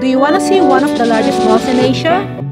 Do you want to see one of the largest malls in Asia?